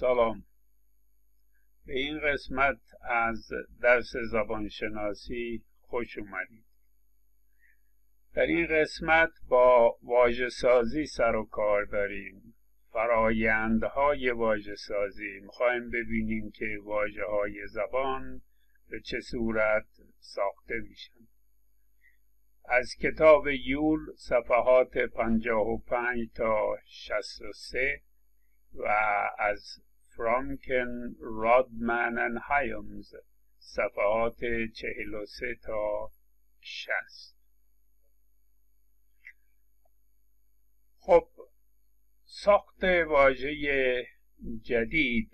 سلام. به این قسمت از درس زبانشناسی خوش اومدید. در این قسمت با واجه سازی سر و کار داریم. فرایندهای واجه سازی می‌خوایم ببینیم که واجه های زبان به چه صورت ساخته میشن. از کتاب یول صفحات 55 تا 63 و از فرانکن رادمن و هایمز صفحات 43 تا 60 خب ساخت واژه جدید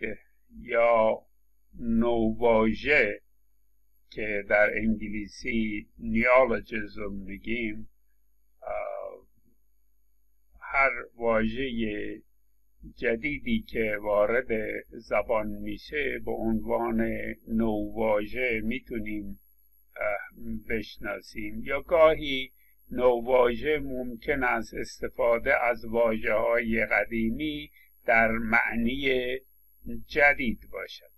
یا نوواژه که در انگلیسی نیالوجیزم میگیم هر واژه جدیدی که وارد زبان میشه به عنوان نوواژه می‌تونیم بشناسیم. یا گاهی نوواژه ممکن است استفاده از واجه های قدیمی در معنی جدید باشد.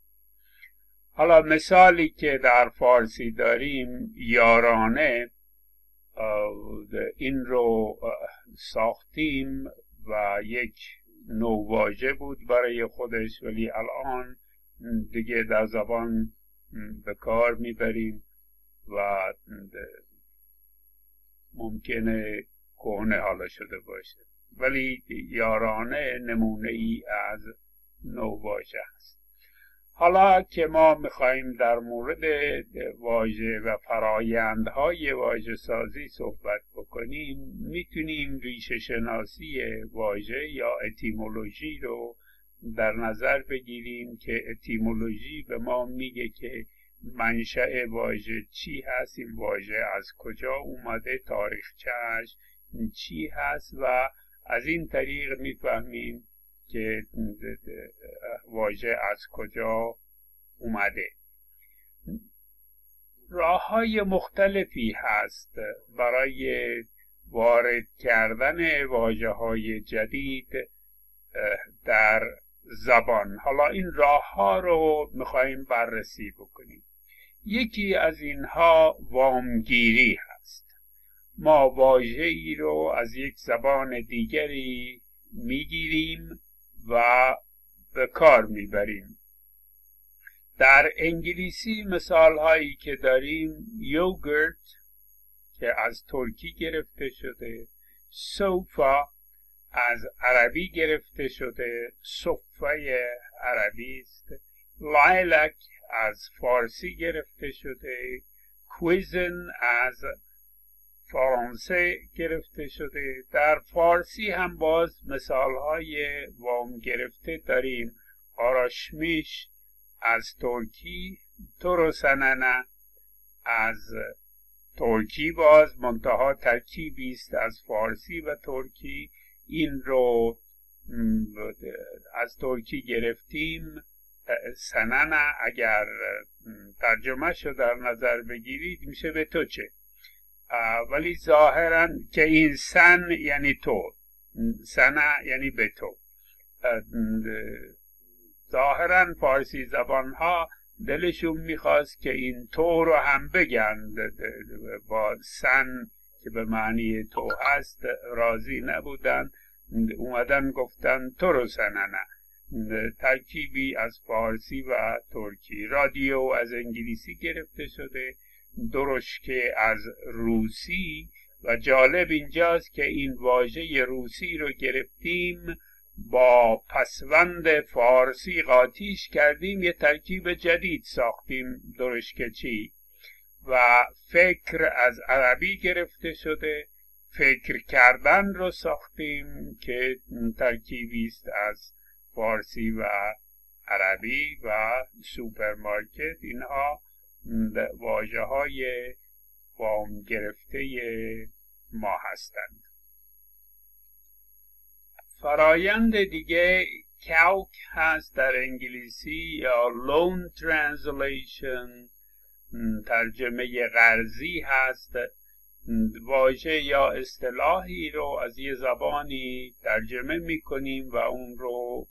حالا مثالی که در فارسی داریم یارانه این رو ساختیم و یک نوواژه بود برای خودش ولی الان دیگه در زبان به کار می‌بریم و ممکنه کهنه حالا شده باشه. ولی یارانه نمونه ای از نوواژه است حالا که ما می‌خواهیم در مورد واژه و فرایندهای واژه سازی صحبت بکنیم می‌تونیم ریشه شناسی واژه یا اتیمولوژی رو در نظر بگیریم که اتیمولوژی به ما میگه که منشأ واژه چی هست این واژه از کجا اومده تاریخچهش چی هست و از این طریق می‌فهمیم که واژه از کجا اومده. راه های مختلفی هست برای وارد کردن واجه های جدید در زبان. حالا این راه ها رو میخواییم بررسی بکنیم. یکی از اینها وامگیری هست. ما واژه ای رو از یک زبان دیگری می‌گیریم. و به کار می‌بریم. در انگلیسی مثال هایی که داریم یوگرت که از ترکی گرفته شده سوفا از عربی گرفته شده صفه عربی است لایلک از فارسی گرفته شده کویزن از فرانسه گرفته شده. در فارسی هم باز مثال های وام گرفته داریم. آراشمیش از ترکی تروسننه از ترکی باز منتها ترکیبی است از فارسی و ترکی. این رو از ترکی گرفتیم. سننه اگر ترجمه شو در نظر بگیرید میشه به تو چه ولی ظاهرا که این سن یعنی تو. سنه یعنی به تو. ظاهرا فارسی زبان ها دلشون می‌خواست که این تو رو هم بگن. با سن که به معنی تو هست راضی نبودن. اومدن گفتن تو رو سننه. ترکیبی از فارسی و ترکی. رادیو از انگلیسی گرفته شده. درشکه از روسی و جالب اینجاست که این واژه روسی رو گرفتیم با پسوند فارسی قاطیش کردیم یه ترکیب جدید ساختیم درشکه چی. و فکر از عربی گرفته شده فکر کردن رو ساختیم که ترکیبی است از فارسی و عربی و سوپرمارکت. اینها واژه های وام گرفته ما هستند. فرایند دیگه کاوک هست در انگلیسی یا loan translation ترجمه قرضی هست. واژه یا اصطلاحی رو از یه زبانی ترجمه می‌کنیم و اون رو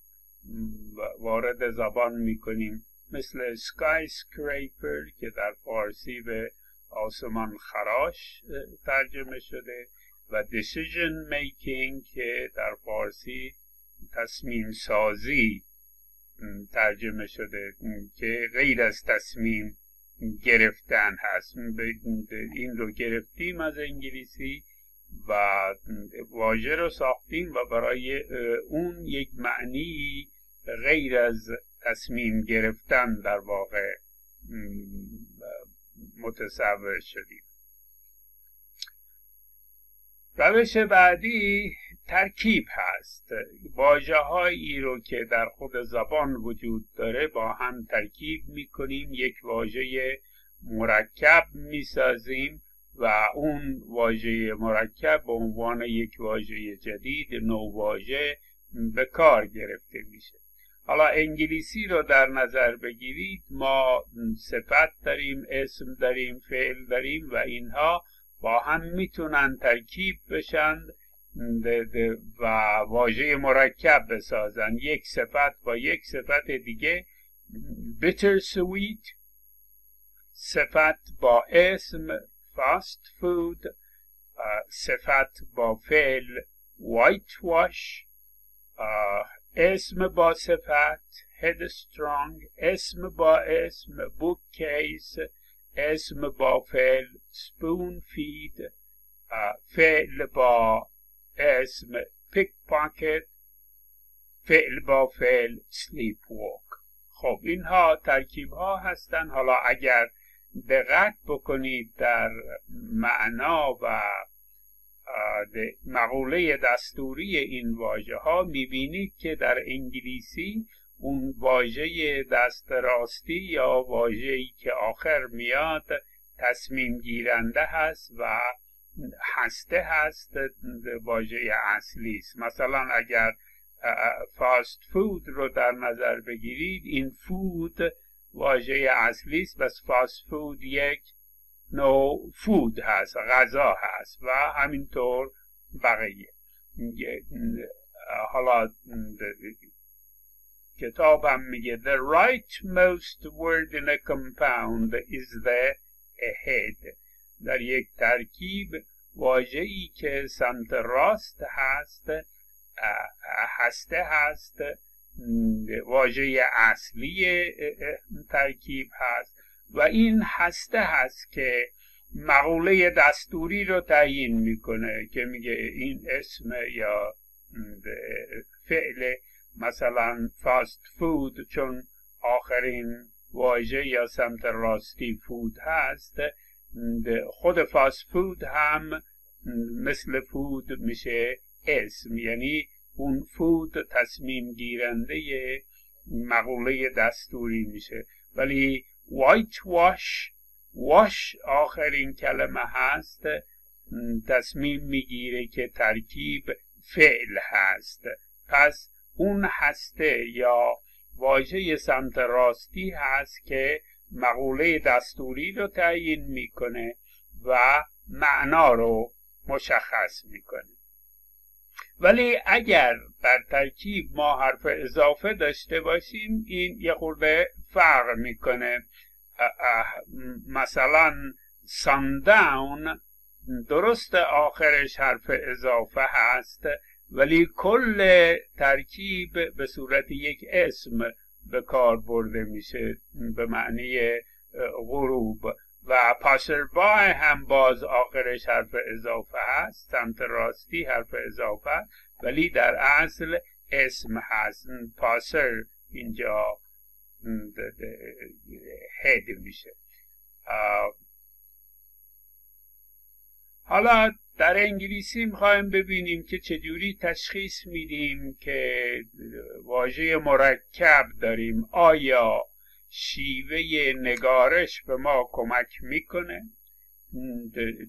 وارد زبان می‌کنیم. مثل سکای سکریپر که در فارسی به آسمان خراش ترجمه شده و decision making که در فارسی تصمیم سازی ترجمه شده که غیر از تصمیم گرفتن هست. این رو گرفتیم از انگلیسی و واژه رو ساختیم و برای اون یک معنی غیر از تصمیم گرفتن در واقع متصور شدیم. روش بعدی ترکیب هست. واجه هایی رو که در خود زبان وجود داره با هم ترکیب می‌کنیم. یک واژه مرکب می‌سازیم و اون واژه مرکب به عنوان یک واژه جدید نو واژه به کار گرفته میشه. حالا انگلیسی رو در نظر بگیرید ما صفت داریم اسم داریم فعل داریم و اینها با هم می‌تونن ترکیب بشن و واژه مرکب بسازن. یک صفت با یک صفت دیگه. Bitter sweet صفت با اسم fast food صفت با فعل whitewash اسم با صفت headstrong اسم با اسم bookcase اسم با فعل spoon feed فعل با اسم pickpocket فعل با فعل sleepwalk. خب اینها ترکیب ها هستن. حالا اگر دقت بکنید در معنا و مقوله دستوری این واژه ها می‌بینید که در انگلیسی اون واژه دست راستی یا واژه‌ای که آخر میاد تصمیم گیرنده هست و هسته هست واژه اصلی است. مثلا اگر فاست فود رو در نظر بگیرید این فود واژه اصلی است. بس فاست فود یک نوع فود هست غذا هست و همینطور بقیه. حالا کتابم میگه the rightmost word in a compound is the ahead در یک ترکیب واجهی که سمت راست هست هسته هست واژه اصلی ترکیب هست. و این هسته هست که مقوله دستوری رو تعیین می‌کنه که میگه این اسم یا فعل مثلا فاست فود چون آخرین واژه یا سمت راستی فود هست خود فاست فود هم مثل فود میشه اسم یعنی اون فود تصمیم گیرنده مقوله دستوری میشه. ولی وایت واش واش آخرین کلمه هست. تصمیم می‌گیره که ترکیب فعل هست. پس اون هسته یا واژه سمت راستی هست که مقوله دستوری رو تعیین می‌کنه و معنا رو مشخص می‌کنه. ولی اگر در ترکیب ما حرف اضافه داشته باشیم این یه خورده فرق می‌کنه. مثلا سانداون درست آخرش حرف اضافه هست ولی کل ترکیب به صورت یک اسم به کار برده میشه به معنی غروب. و پاسربای هم باز آخرش حرف اضافه هست سمت راستی حرف اضافه ولی در اصل اسم هست. پاسر اینجا هد میشه. حالا در انگلیسی می‌خوایم ببینیم که چجوری تشخیص میدیم که واژه مرکب داریم. آیا شیوه نگارش به ما کمک می‌کنه.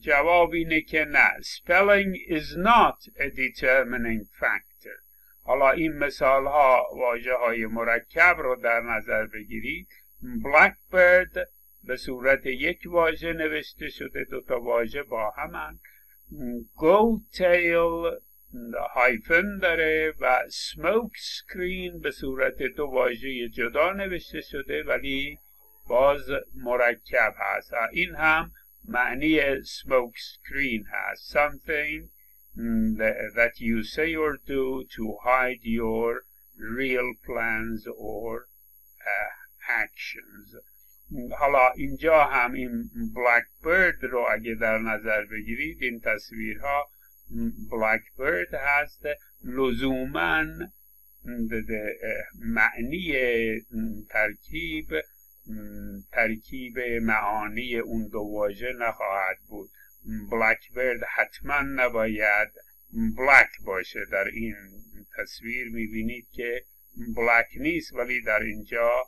جواب اینه که نه spelling is not a determining factor. حالا این مثال ها واجه های مرکب رو در نظر بگیرید. Blackbird به صورت یک واژه نوشته شده دو تا واژه با همن goat tail هایفن داره و سموک سکرین به صورت دو واژه جدا نوشته شده ولی باز مرکب هست. این هم معنی smoke screen هست. Something that you say or do to hide your real plans or uh, actions. حالا اینجا هم این بلک برد رو اگه در نظر بگیرید این تصویرها بلک برد هست. لزوما معنی ترکیب ترکیب معانی اون دو واژه نخواهد بود. بلک برد حتما نباید بلک باشه. در این تصویر می‌بینید که بلک نیست ولی در اینجا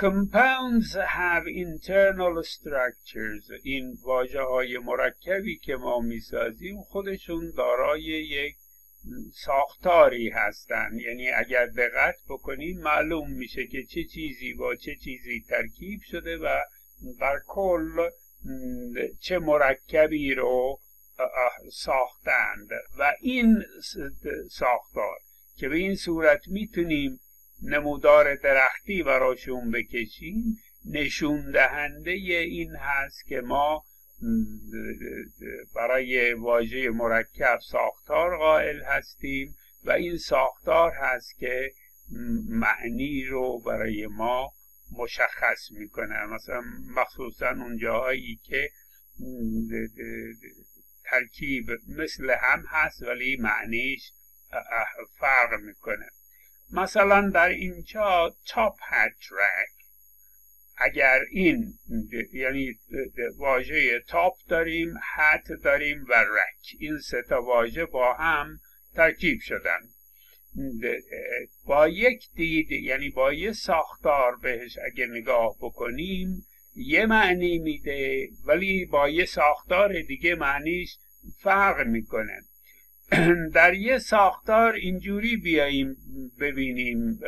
Compounds have internal structures. این واجه های مرکبی که ما می‌سازیم خودشون دارای یک ساختاری هستن. یعنی اگر دقت بکنیم معلوم میشه که چه چیزی با چه چیزی ترکیب شده و در کل چه مرکبی رو ساختند. و این ساختار که به این صورت می‌تونیم نمودار درختی براشون بکشیم نشون دهنده این هست که ما برای واژه مرکب ساختار قائل هستیم و این ساختار هست که معنی رو برای ما مشخص می‌کنه. مثلا مخصوصا اون جاهایی که ترکیب مثل هم هست ولی معنیش فرق می‌کنه. مثلا در اینجا تاپ هت رک اگر این یعنی واژه تاپ داریم هت داریم و رک این سه تا واژه با هم ترکیب شدن. با یک دید یعنی با یه ساختار بهش اگه نگاه بکنیم یه معنی میده ولی با یه ساختار دیگه معنیش فرق می‌کنه. در یه ساختار اینجوری بیاییم ببینیم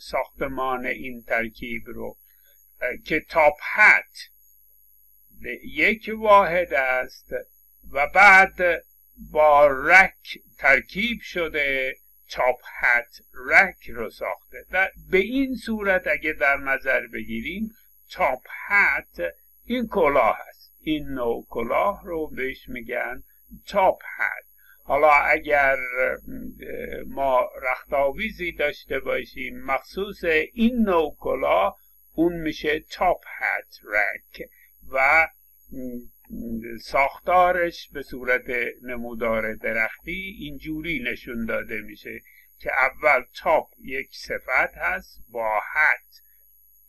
ساختمان این ترکیب رو که هت یک واحد است و بعد با rack ترکیب شده top hat rack رو ساخته. به این صورت اگه در نظر بگیریم top hat این کلاه هست این نوع کلاه رو بهش میگن top hat حالا اگر ما رخت‌آویزی داشته باشیم مخصوص این نوع کلاه اون میشه top hat rack و ساختارش به صورت نمودار درختی اینجوری نشون داده میشه که اول تاپ یک صفت هست با هت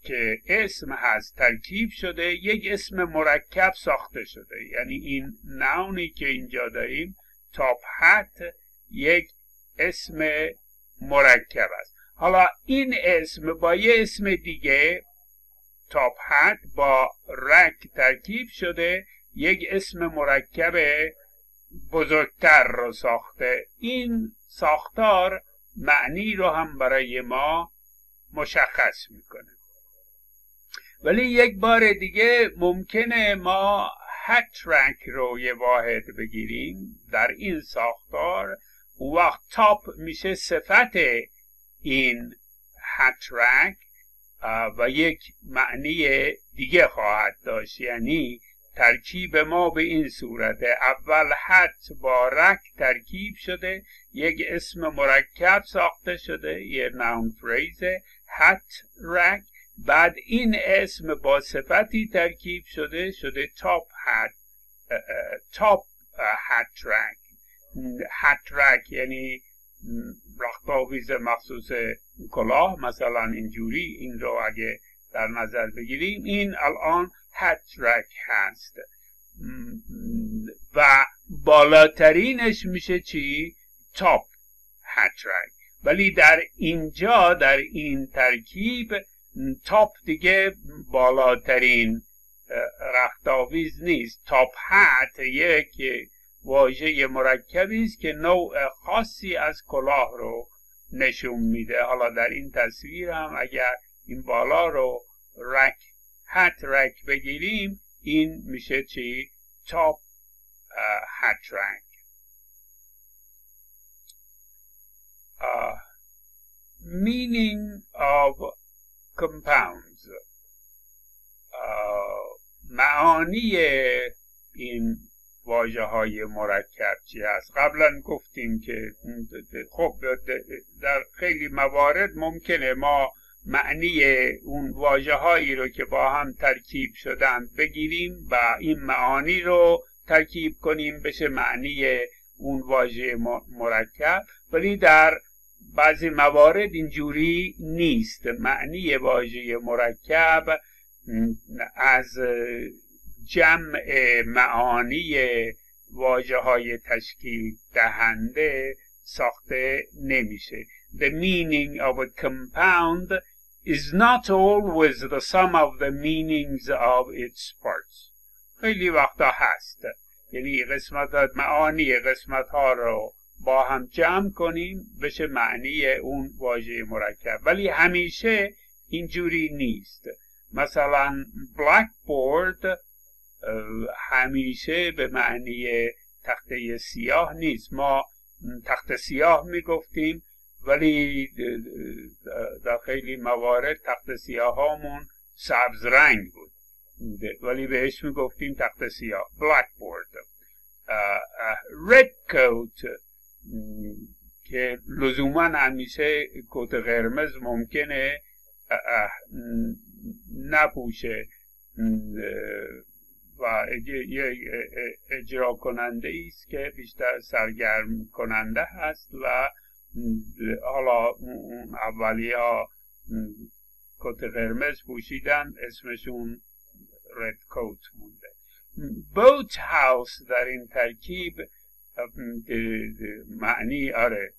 که اسم هست ترکیب شده یک اسم مرکب ساخته شده. یعنی این ناونی که اینجا داریم تاپ هت یک اسم مرکب است. حالا این اسم با یه اسم دیگه تاپ هت با رک ترکیب شده یک اسم مرکب بزرگتر رو ساخته. این ساختار معنی رو هم برای ما مشخص می‌کنه. ولی یک بار دیگه ممکنه ما هترک رو یه واحد بگیریم. در این ساختار وقت تاپ میشه صفت این هترک و یک معنی دیگه خواهد داشت. یعنی ترکیب ما به این صورت. اول حت با رک ترکیب شده یک اسم مرکب ساخته شده یه ناون فریزه حت رک بعد این اسم با صفتی ترکیب شده شده تاپ حت تاپ حت رک hat rack یعنی رخت‌آویز مخصوص کلاه مثلا اینجوری. این رو اگه در نظر بگیریم این الان hat rack هست. و بالاترینش میشه چی؟ top hat rack ولی در اینجا در این ترکیب top دیگه بالاترین رخت‌آویز نیست. top hat یک واژه مرکبی است که نوع خاصی از کلاه رو نشون میده. حالا در این تصویر هم اگر این بالا رو رک هت رک بگیریم این میشه چی؟ Hatch rank. Uh, meaning of compounds. Uh, معانی این واجه های مرکب چی هست؟ قبلا گفتیم که خب در خیلی موارد ممکنه ما معنی اون واجه هایی رو که با هم ترکیب شدن بگیریم و این معانی رو ترکیب کنیم بشه معنی اون واژه مرکب. ولی در بعضی موارد اینجوری نیست. معنی واژه مرکب از جمع معانی واجه های تشکیل دهنده ساخته نمیشه. The meaning of a compound is not always the sum of the meanings of its parts. خیلی وقتا هست. یعنی قسمت معانی قسمت ها رو با هم جمع کنیم بشه معنی اون واژه مرکب. ولی همیشه اینجوری نیست. مثلا blackboard همیشه به معنی تخته سیاه نیست. ما تخت سیاه می‌گفتیم ولی در خیلی موارد تخت سیاه هامون سبز رنگ بود. ولی بهش می‌گفتیم تخت سیاه blackboard. red coat. که لزوما همیشه کت قرمز ممکنه نپوشه. و یه اجرا کننده است که بیشتر سرگرم کننده هست و حالا اولی ها کت قرمز پوشیدن اسمشون رد کوت مونده. بوت هاوس در این ترکیب معنی آره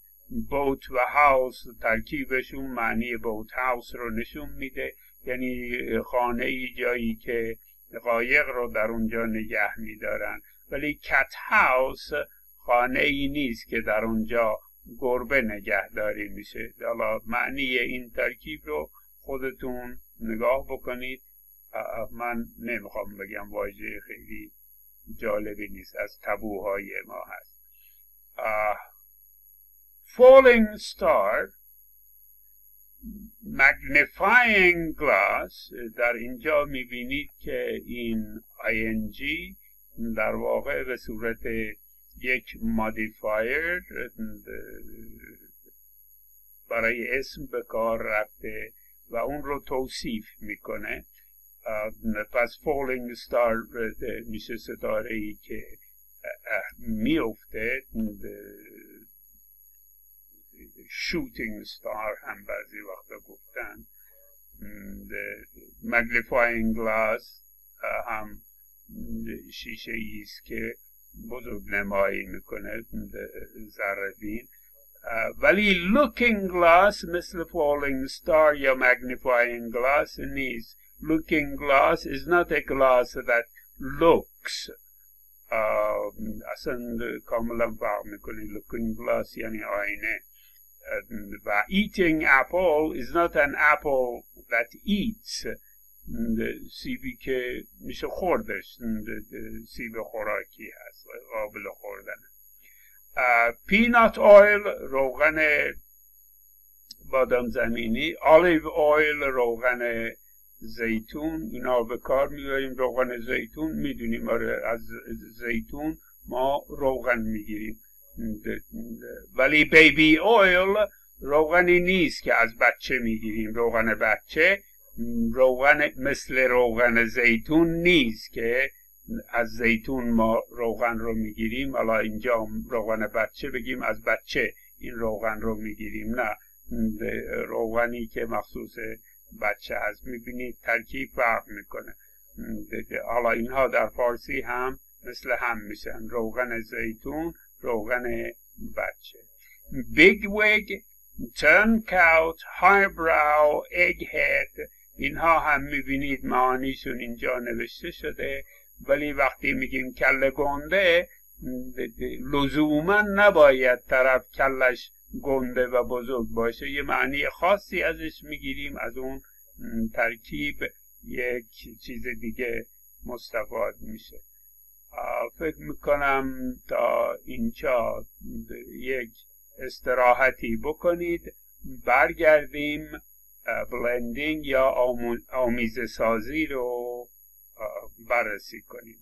بوت و هاوس ترکیبشون معنی بوت هاوس رو نشون میده. یعنی خانه ای جایی که قایق رو در اونجا نگه میدارن. ولی کت هاوس خانه ای نیست که در اونجا گربه نگهداری میشه. حالا معنی این ترکیب رو خودتون نگاه بکنید. من نمی‌خوام بگم واژه خیلی جالبی نیست از تبوهای ما هست. falling star magnifying glass در اینجا می‌بینید که این ing در واقع به صورت یک مادیفایر برای اسم به کار رفته و اون رو توصیف می‌کنه. پس falling star میشه ستاره ای که میفته shooting star هم بعضی وقتا گفتن. magnifying glass هم شیشه ایست که بزرگ نمایی می‌کنه. ذره بین ولی looking glass مثل falling star یا magnifying glass نیست. Looking glass is not a glass that looks اصلا کاملا فرق می‌کنه looking glass یعنی آینه و eating apple is not an apple that eats. سیبی که میشه خوردش سیب خوراکی هست قابل خوردن پینات آیل روغن بادام زمینی آلیو آیل روغن زیتون اینا به کار می‌بریم. روغن زیتون می‌دونیم. آره از زیتون ما روغن می‌گیریم. ولی بیبی اویل روغنی نیست که از بچه می‌گیریم. روغن بچه روغن مثل روغن زیتون نیست که از زیتون ما روغن رو می‌گیریم. حالا اینجا روغن بچه بگیم از بچه این روغن رو می‌گیریم. نه روغنی که مخصوص بچه هست می‌بینید ترکیب فرق می‌کنه. حالا اینها در فارسی هم مثل هم میشن. روغن زیتون روغن بچه. bigwig turncoat highbrow egghead اینها هم می‌بینید معانیشون اینجا نوشته شده. ولی وقتی میگیم کله گنده لزوما نباید طرف کلش گنده و بزرگ باشه یه معنی خاصی ازش می‌گیریم از اون ترکیب یک چیز دیگه مستفاد میشه. فکر می‌کنم تا اینجا یک استراحتی بکنید. برگردیم بلندینگ یا آمیزه سازی رو بررسی کنیم.